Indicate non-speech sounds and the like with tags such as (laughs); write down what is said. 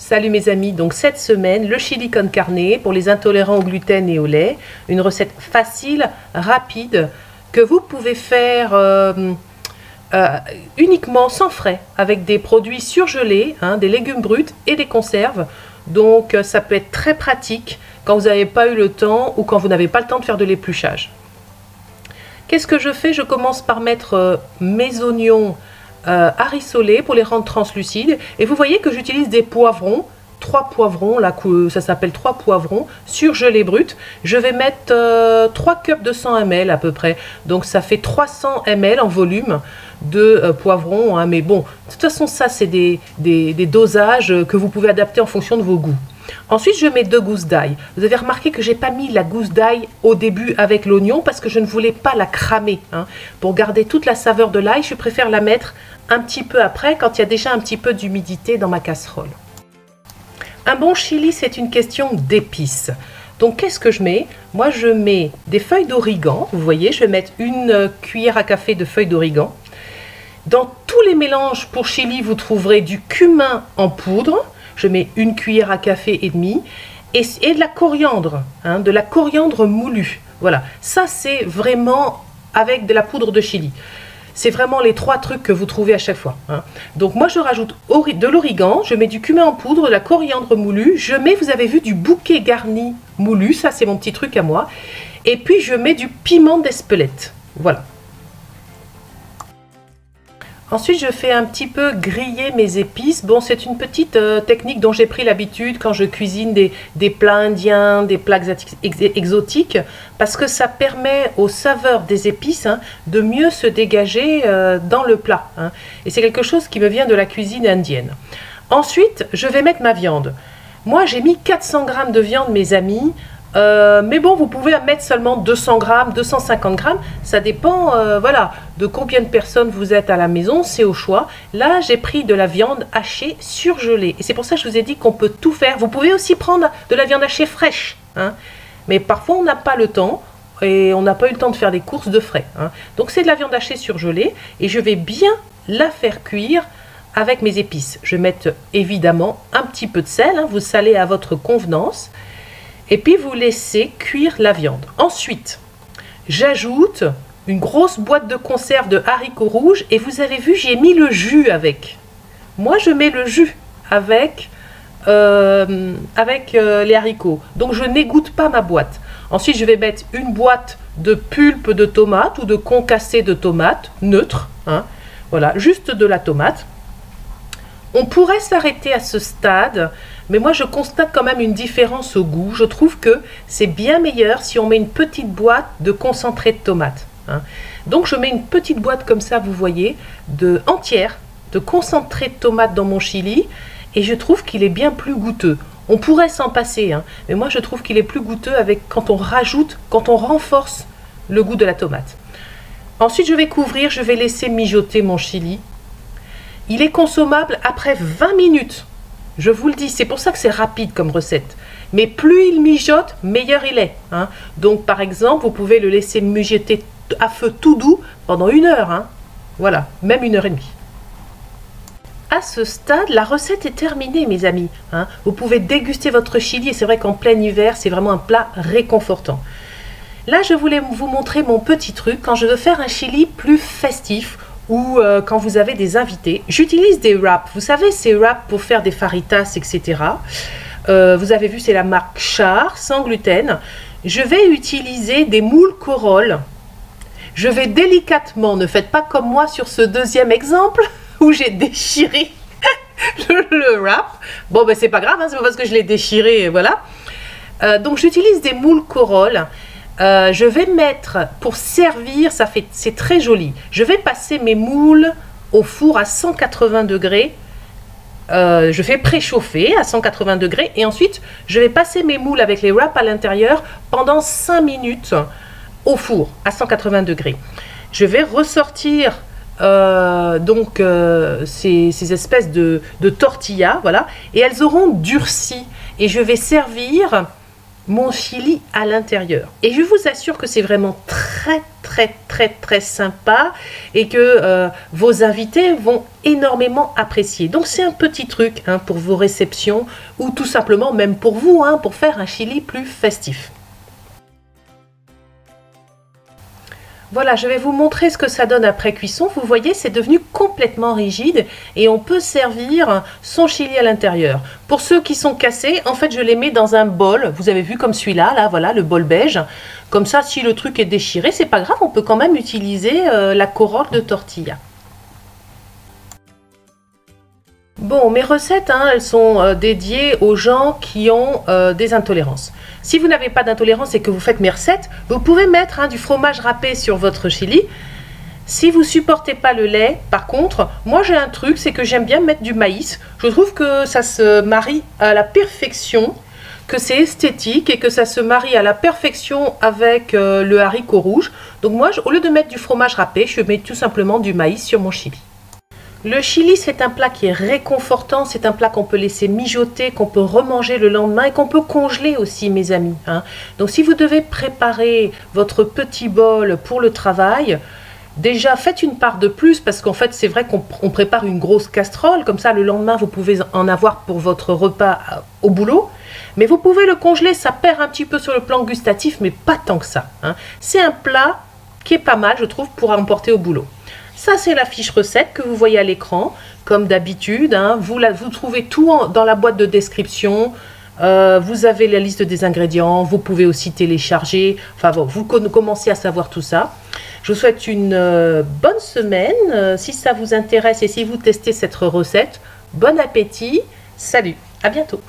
Salut mes amis, donc cette semaine, le chili con pour les intolérants au gluten et au lait. Une recette facile, rapide, que vous pouvez faire euh, euh, uniquement sans frais, avec des produits surgelés, hein, des légumes bruts et des conserves. Donc euh, ça peut être très pratique quand vous n'avez pas eu le temps ou quand vous n'avez pas le temps de faire de l'épluchage. Qu'est-ce que je fais? Je commence par mettre mes oignons euh, pour les rendre translucides. Et vous voyez que j'utilise des poivrons, trois poivrons, là, ça s'appelle trois poivrons, surgelés bruts. Je vais mettre 3 euh, cups de 100 ml à peu près. Donc ça fait 300 ml en volume de euh, poivrons. Hein. Mais bon, de toute façon, ça, c'est des, des, dosages que vous pouvez adapter en fonction de vos goûts. Ensuite, je mets deux gousses d'ail. Vous avez remarqué que j'ai pas mis la gousse d'ail au début avec l'oignon parce que je ne voulais pas la cramer. Hein. Pour garder toute la saveur de l'ail, je préfère la mettre un petit peu après quand il y a déjà un petit peu d'humidité dans ma casserole. Un bon chili, c'est une question d'épices. Donc qu'est-ce que je mets? Moi je mets des feuilles d'origan, vous voyez, je vais mettre une cuillère à café de feuilles d'origan. Dans tous les mélanges pour chili, vous trouverez du cumin en poudre, je mets une cuillère à café et demi, et, de la coriandre, hein, de la coriandre moulue. Voilà, ça c'est vraiment avec de la poudre de chili. C'est vraiment les trois trucs que vous trouvez à chaque fois. Hein. Donc moi je rajoute de l'origan, je mets du cumin en poudre, de la coriandre moulue, je mets, vous avez vu, du bouquet garni moulu, ça c'est mon petit truc à moi. Et puis je mets du piment d'Espelette. Voilà. Ensuite, je fais un petit peu griller mes épices. Bon, c'est une petite euh, technique dont j'ai pris l'habitude quand je cuisine des, plats indiens, des plats exotiques, parce que ça permet aux saveurs des épices hein, de mieux se dégager euh, dans le plat. Hein. Et c'est quelque chose qui me vient de la cuisine indienne. Ensuite, je vais mettre ma viande. Moi, j'ai mis 400 g de viande, mes amis. Euh, mais bon, vous pouvez mettre seulement 200 grammes, 250 grammes. Ça dépend, euh, voilà, de combien de personnes vous êtes à la maison. C'est au choix. Là, j'ai pris de la viande hachée surgelée. Et c'est pour ça que je vous ai dit qu'on peut tout faire. Vous pouvez aussi prendre de la viande hachée fraîche. Hein. Mais parfois, on n'a pas le temps. Et on n'a pas eu le temps de faire des courses de frais. Hein. Donc, c'est de la viande hachée surgelée. Et je vais bien la faire cuire avec mes épices. Je vais mettre évidemment un petit peu de sel. Hein. Vous salez à votre convenance. Et puis vous laissez cuire la viande. Ensuite, j'ajoute une grosse boîte de conserve de haricots rouges et vous avez vu, j'ai mis le jus avec. Moi, je mets le jus avec, euh, avec euh, les haricots. Donc, je n'égoutte pas ma boîte. Ensuite, je vais mettre une boîte de pulpe de tomate ou de concassé de tomate neutre. Hein. Voilà, juste de la tomate. On pourrait s'arrêter à ce stade, mais moi je constate quand même une différence au goût. Je trouve que c'est bien meilleur si on met une petite boîte de concentré de tomate. Hein. Donc je mets une petite boîte comme ça, vous voyez, de entière, de concentré de tomate dans mon chili, et je trouve qu'il est bien plus goûteux. On pourrait s'en passer, hein, mais moi je trouve qu'il est plus goûteux avec quand on rajoute, quand on renforce le goût de la tomate. Ensuite je vais couvrir, je vais laisser mijoter mon chili il est consommable après 20 minutes. Je vous le dis, c'est pour ça que c'est rapide comme recette. Mais plus il mijote, meilleur il est. Hein. Donc par exemple, vous pouvez le laisser mijoter à feu tout doux pendant une heure. Hein. Voilà, même une heure et demie. À ce stade, la recette est terminée, mes amis. Hein. Vous pouvez déguster votre chili et c'est vrai qu'en plein hiver, c'est vraiment un plat réconfortant. Là, je voulais vous montrer mon petit truc quand je veux faire un chili plus festif ou euh, quand vous avez des invités. J'utilise des wraps. Vous savez, ces wraps pour faire des faritas, etc. Euh, vous avez vu, c'est la marque Char, sans gluten. Je vais utiliser des moules Corolle. Je vais délicatement, ne faites pas comme moi sur ce deuxième exemple (laughs) où j'ai déchiré (laughs) le, wrap. Bon, ben c'est pas grave, hein, c'est pas parce que je l'ai déchiré, voilà. Euh, donc j'utilise des moules Corolle euh, je vais mettre, pour servir, ça fait, c'est très joli. Je vais passer mes moules au four à 180 degrés. Euh, je fais préchauffer à 180 degrés et ensuite je vais passer mes moules avec les wraps à l'intérieur pendant 5 minutes au four à 180 degrés. Je vais ressortir euh, donc ces, espèces de, de tortillas, voilà, et elles auront durci. Et je vais servir mon chili à l'intérieur. Et je vous assure que c'est vraiment très très très très sympa et que euh, vos invités vont énormément apprécier. Donc c'est un petit truc hein, pour vos réceptions ou tout simplement même pour vous, hein, pour faire un chili plus festif. Voilà, je vais vous montrer ce que ça donne après cuisson. Vous voyez, c'est devenu complètement rigide et on peut servir son chili à l'intérieur. Pour ceux qui sont cassés, en fait, je les mets dans un bol. Vous avez vu comme celui-là, là, voilà, le bol beige. Comme ça, si le truc est déchiré, c'est pas grave, on peut quand même utiliser euh, la corolle de tortilla. Bon, mes recettes, hein, elles sont euh, dédiées aux gens qui ont euh, des intolérances. Si vous n'avez pas d'intolérance et que vous faites mes recettes, vous pouvez mettre hein, du fromage râpé sur votre chili. Si vous supportez pas le lait, par contre, moi j'ai un truc, c'est que j'aime bien mettre du maïs. Je trouve que ça se marie à la perfection, que c'est esthétique et que ça se marie à la perfection avec euh, le haricot rouge. Donc moi, au lieu de mettre du fromage râpé, je mets tout simplement du maïs sur mon chili. Le chili, c'est un plat qui est réconfortant, c'est un plat qu'on peut laisser mijoter, qu'on peut remanger le lendemain et qu'on peut congeler aussi, mes amis. Hein. Donc si vous devez préparer votre petit bol pour le travail, déjà faites une part de plus parce qu'en fait c'est vrai qu'on prépare une grosse casserole, comme ça le lendemain vous pouvez en avoir pour votre repas euh, au boulot. Mais vous pouvez le congeler, ça perd un petit peu sur le plan gustatif, mais pas tant que ça. Hein. C'est un plat qui est pas mal, je trouve, pour emporter au boulot. Ça, c'est la fiche recette que vous voyez à l'écran, comme d'habitude. Hein. Vous, vous trouvez tout dans la boîte de description. Euh, vous avez la liste des ingrédients. Vous pouvez aussi télécharger. Enfin, vous commencez à savoir tout ça. Je vous souhaite une euh, bonne semaine. Euh, si ça vous intéresse et si vous testez cette recette, bon appétit. Salut, à bientôt.